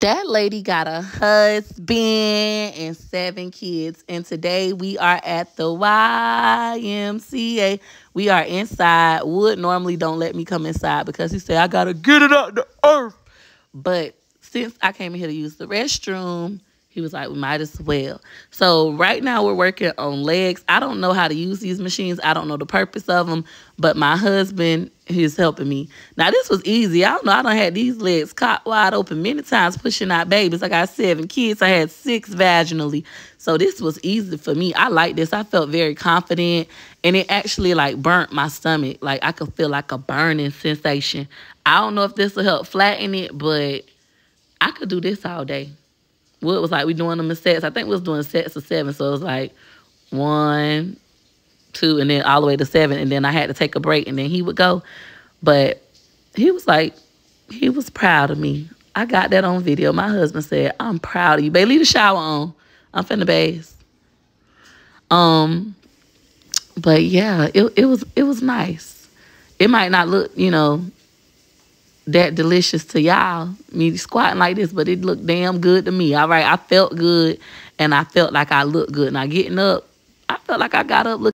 That lady got a husband and seven kids. And today we are at the YMCA. We are inside. Wood normally don't let me come inside because he said, I got to get it out the earth. But since I came here to use the restroom, he was like, we might as well. So right now we're working on legs. I don't know how to use these machines. I don't know the purpose of them, but my husband is helping me. Now this was easy. I don't know. I don't had these legs caught wide open many times pushing out babies. I got seven kids. I had six vaginally. So this was easy for me. I like this. I felt very confident and it actually like burnt my stomach. Like I could feel like a burning sensation. I don't know if this will help flatten it, but I could do this all day. What was like we doing them in sets. I think we was doing sets of seven, so it was like one, two, and then all the way to seven, and then I had to take a break, and then he would go. But he was like, he was proud of me. I got that on video. My husband said, "I'm proud of you, babe. Leave the shower on. I'm finna bathe." Um, but yeah, it it was it was nice. It might not look, you know, that delicious to y'all, me squatting like this, but it looked damn good to me. All right, I felt good and I felt like I looked good. Now getting up, I felt like I got up looking